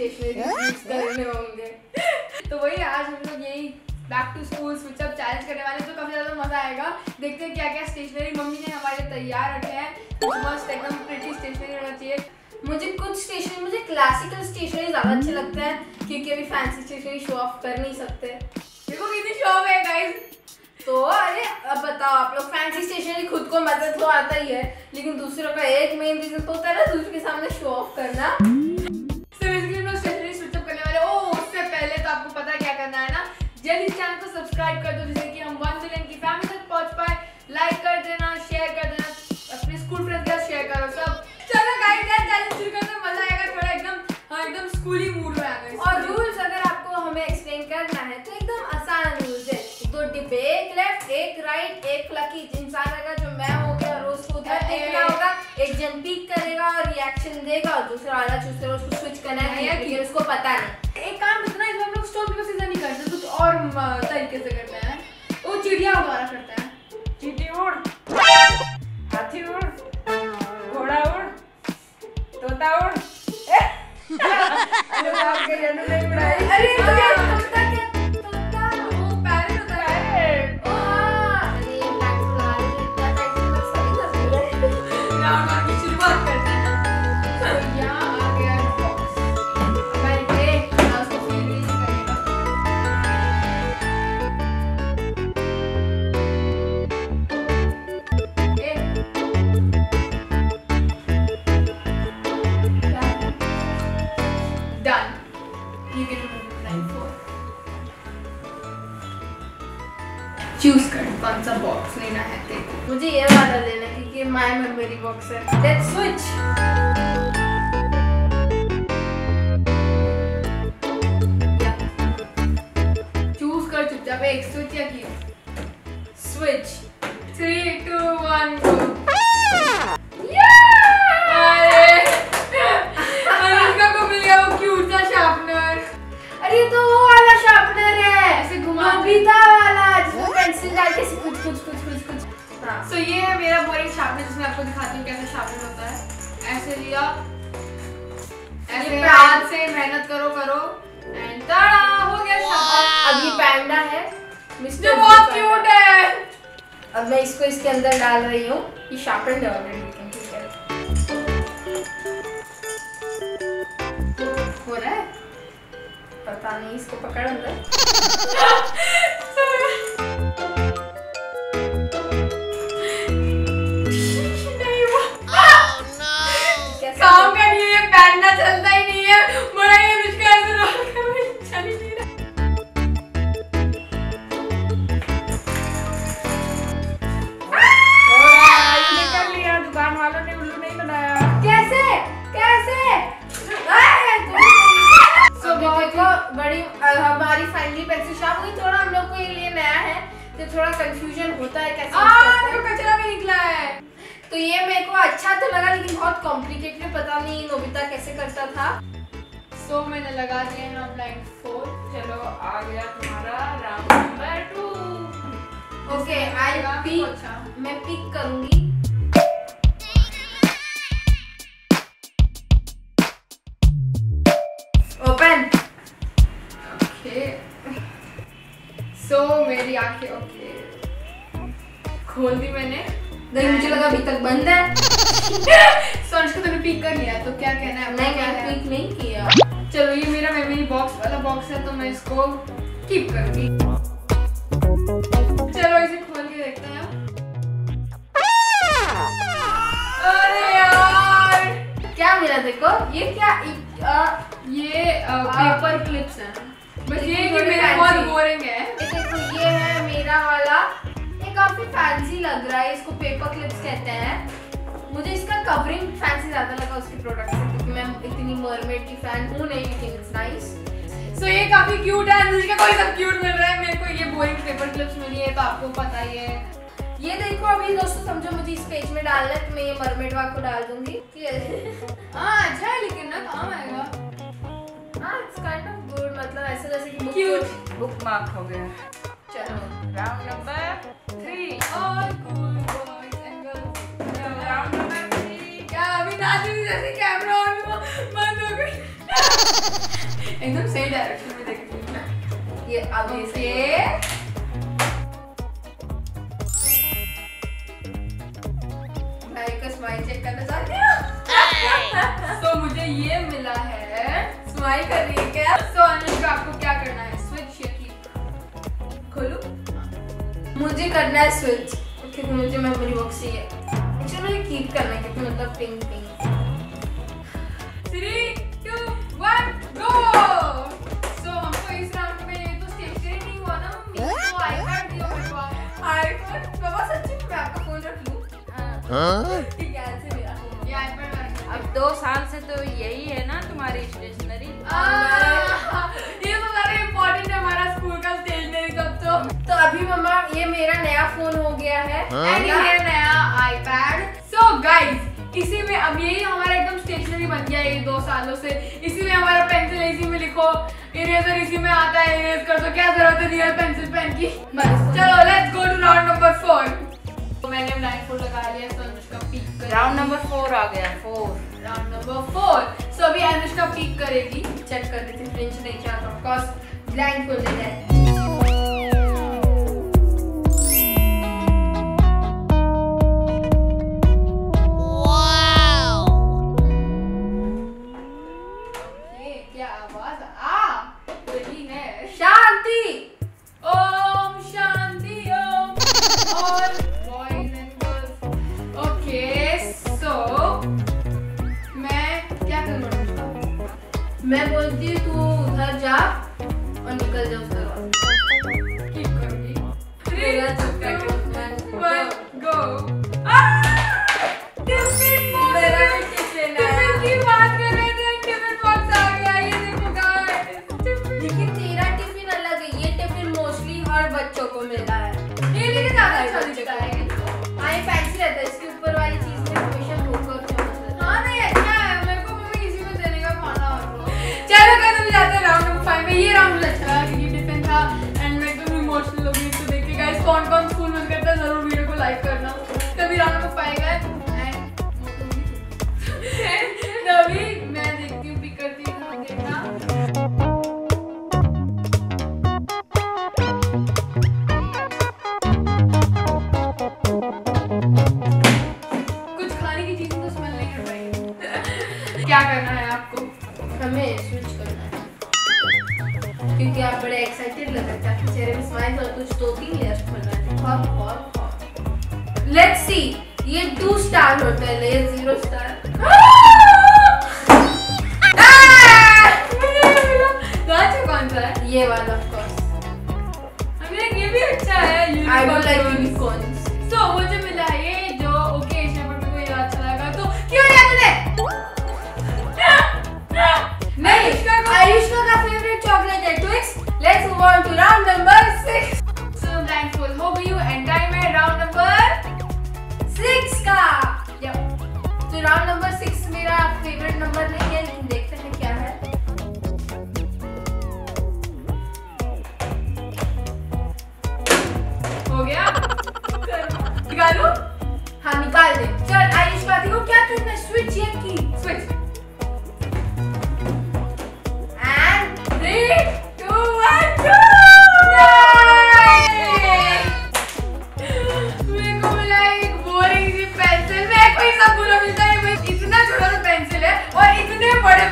Stationery करने होंगे। तो वही आज हम लोग यही back to school switch up challenge करने वाले तो काफ़ी ज़्यादा मज़ा आएगा। देखते हैं क्या क्या स्टेशनरी मम्मी ने हमारे तैयार रखे हैं। कुछ मस्त एकदम प्रिटी स्टेशनरी होना चाहिए। मुझे कुछ स्टेशनरी मुझे क्लासिकल स्टेशनरी ज़्यादा अच्छे लगते हैं क्योंकि अभी फैंसी स्टेशनरी शो ऑफ़ कर नहीं सकते। देखो कितनी शौक है गाइस तो अरे अब बताओ आप लोग फैंसी स्टेशनरी खुद को मज़ा तो आता ही है लेकिन दूसरों का एक मेन रीजन तो होता है ना दूसरे के सामने शो ऑफ़ करना। होगा एक जन पीक करेगा और रिएक्शन देगा और दूसरा वाला करेगा उसको स्विच करना है या कि उसको पता नहीं। एक काम इतना इस बार हम लोग स्टॉप पे सीज़न नहीं करते कुछ और तरीके से करते हैं। वो चिड़िया द्वारा करते हैं। चींटी उड़ हाथी उड़ घोड़ा उड़ तोता उड़। अरे तोता क्या चूज़ कर, कौन सा बॉक्स लेना है तेरे मुझे ये वाला लेना है क्योंकि माय मेमोरी बॉक्स है। लेट्स स्विच आपको दिखाती हूँ कैसे शार्पनर होता है। ऐसे लिया। ऐसे हाथ से मेहनत करो करो। एंड ताड़ा हो गया अब ये पैंडा है मिस्टर बहुत क्यूट है। अब मैं इसको इसके अंदर डाल रही हूँ ये शार्पन है ऑलरेडी ठीक है। हो रहा है? पता नहीं इसको पकड़ अंदर। नहीं नोबिता कैसे करता था? सो so, मैंने लगा दिए हैं ब्लाइंड फोर चलो आ गया तुम्हारा round number two okay I pick. मैं पिक करूँगी। ओपन ओके सो मेरी आँखें ओके खोल दी मैंने। नहीं मुझे लगा अभी तक बंद है। सोच को तूने पिक कर लिया तो क्या कहना है? नहीं क्या मैंने पिक नहीं किया। चलो ये मेरा मेमोरी बॉक्स वाला बॉक्स है तो मैं इसको कीप करूँगी चलो इसे खोल के देखते हैं। अरे यार! क्या मिला देखो? ये क्या इ- अ, ये पेपर क्लिप्स हैं। बस ये कि मेरा बहुत बोरिंग है। देखो ये है मेरा वाला काफ़ी फैंसी लग रहा है इसको पेपर क्लिप्स कहते हैं। मुझे इसका कवरिंग फैंसी ज़्यादा लगा उसके प्रोडक्ट से क्योंकि मैं इतनी मरमेड की फ़ैन हूँ नहीं लेकिन इट्स नाइस सो ये काफ़ी क्यूट है अनुष्का को ये सब क्यूट मिल रहा है मेरे को ये बोरिंग पेपर क्लिप्स मिली है तो आपको पता ही है। ये देखो अभी दोस्तों समझो मुझे इस पेज में डालना है तो मैं ये मरमेड वाक को डाल दूँगी। हाँ अच्छा है लेकिन ना काम आएगा। हाँ इट्स काइंड ऑफ़ गुड मतलब ऐसा जैसे कि Cute. बुक मार्क हो गया। चलो। राउंड नंबर एकदम सही डायरेक्शन में ये स्माइल चेक करना चाहती हूँ तो मुझे ये मिला है। स्माइल कर रही है क्या? सो अनिल अनुष्का आपको क्या करना है? मुझे करना है स्विच क्योंकि मुझे मेमोरी बॉक्स चाहिए। एक्चुअली मुझे कीप करना है क्योंकि मतलब pink pink three two one go so हमको इस राउंड में तो स्टेशनरी नहीं हुआ ना। मम्मी तो आईपैड दियो मेरे को आईफोन बाबा सच्ची में आपका फ़ोन रख लूँ? Huh? ठीक है ऐसे मेरा फ़ोन ये आईपैड अब दो साल से तो यही है ना तुम्हारी स्टेशनरी फ़ोन हो गया है एंड ये नया आईपैड सो गाइस इसी में अब यही हमारा एकदम स्टेशनरी बन गया है ये दो सालों से. इसी में हमारा पेंसिल इसी में लिखो. इरेजर इसी में आता है इरेज कर दो. क्या ज़रूरत है रियल पेंसिल पेन की? बस. चलो let's go to round number four तो मैंने ब्लाइंड फोल्ड लगा लिया तो अनुष्का पीक कर राउंड नंबर फोर आ गया four round number four so अभी अनुष्का पीक करेगी. चेक कर रही थी फ्रेंच नहीं चाहता. ऑफ़ कोर्स ब्लैंक खोल है. मैं बोलती हूँ तू उधर जा और निकल जा उस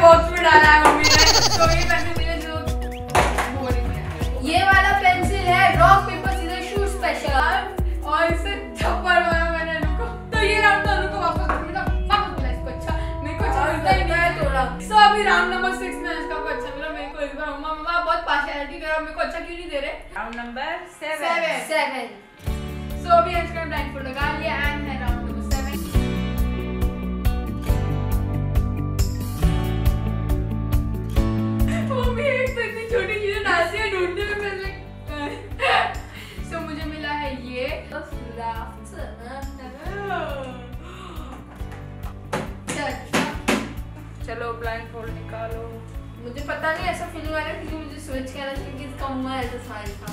बॉक्स में डाला है मम्मी ने तो ये पेंसिल मिले जो बोरिंग है। ये वाला पेंसिल है rock paper scissor shoot special और इसे थप्पड़ मारा मैंने इनको। तो ये राउंड तो उनको वापस मिला वापस मिला इसको अच्छा। मेरे को अच्छा मिलता ही। नहीं है थोड़ा। सो अभी राउंड नंबर 6 में इसका को अच्छा मिला। मेरे को इस बार मम्मा मम्मा बहुत पार्शियलिटी कर। रहा मेरे को अच्छा क्यों नहीं दे रहे? Round number seven Seven. Seven so अभी इसका ब्लाइंड फोल्ड लगा लिया एंड है राउंड चलो ब्लाइंड फोल्ड निकालो। मुझे पता नहीं, ऐसा फीलिंग आ रहा है, क्योंकि मुझे स्विच करना चाहिए कि इसका मुँह ऐसा साइज़ था।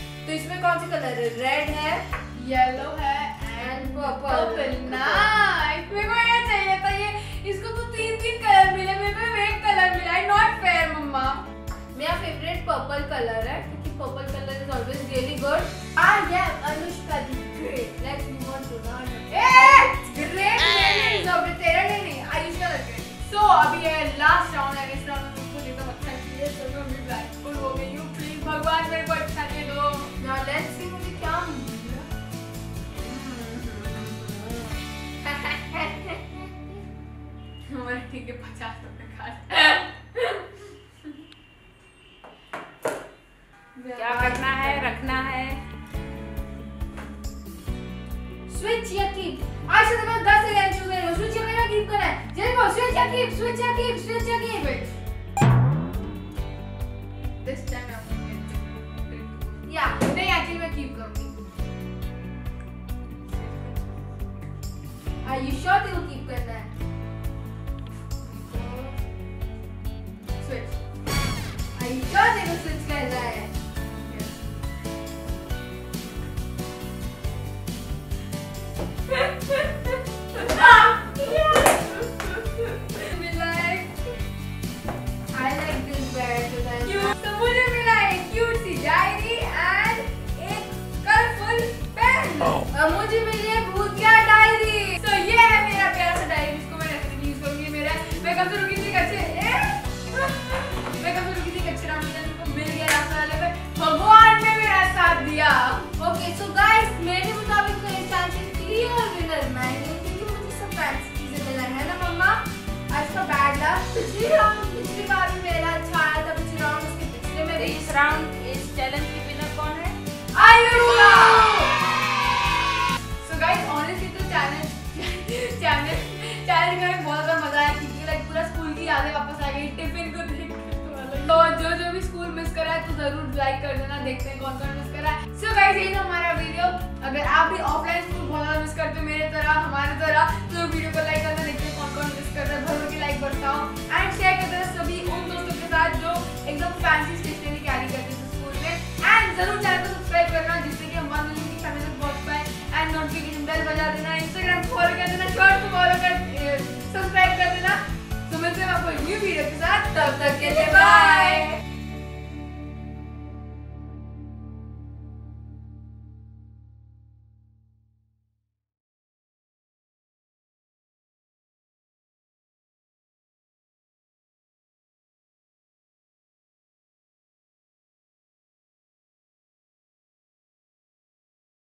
तो इसमें कौन सी कलर है? रेड है येलो है एंड पर्पल पर्पल नाइस मेरे को ये चाहिए था ये। इसको तो तीन तीन कलर मिले मेरे को एक कलर मिला। है नॉट फेयर मम्मा. मेरा फेवरेट पर्पल कलर है क्योंकि purple colour is always really good I am Anushka the great let's move on to not a great है तेरा नहीं नहीं आयुष का लग सो अभी ये लास्ट राउंड है इस राउंड में मुझको अच्छा भी ब्लैकफुल हो गई हूँ प्लीज़ भगवान मेरे को अच्छा हमारे ठीक है पचास रुपए खा क्या करना है रखना है? स्विच या कीप आज से तुम्हें 10 सेकंड चूज़ करना स्विच या मेरा कीप करना है। को स्विच या कीप स्विच या कीप स्विच या कीप दिस टाइम मैं या नहीं एक्चुअली मैं कीप करूँगी। आर यू श्योर तेरे को कीप करना बैड पिछली राउंड पिछली बार भी मेरा अच्छा आया था पिछले राउंड उसके पिछले में इस राउंड इस चैलेंज की विनर कौन है आयुषा सो गाइस ऑनेस्टली तो चैलेंज चैलेंज चैलेंज में बहुत ज़्यादा मज़ा आया। क्योंकि लाइक पूरा स्कूल की यादें वापस आ गई। टिफ़िन के तो जो जो भी स्कूल मिस करा है तो ज़रूर लाइक कर देना, देखते हैं कौन कौन मिस करा है। सो गाइस ये था हमारा वीडियो अगर आप भी ऑफलाइन स्कूल बहुत ज़्यादा मिस करते हो, मेरे तरह, हमारे तरह तो वीडियो को लाइक करना देखते हैं कौन कौन मिस कर रहा है। भर के लाइक बरसाओ एंड शेयर करते हैं सभी उन दोस्तों के साथ जो एकदम फैंसी स्टेशनरी कैरी करते थे स्कूल में। एंड ज़रूर चैनल को सब्सक्राइब करना, जिससे कि हम वन मिलियन की फैमिली तक पहुँच पाए। एंड नोटिफिकेशन बेल बजा देना इंस्टाग्राम फॉलो कर देना शॉर्ट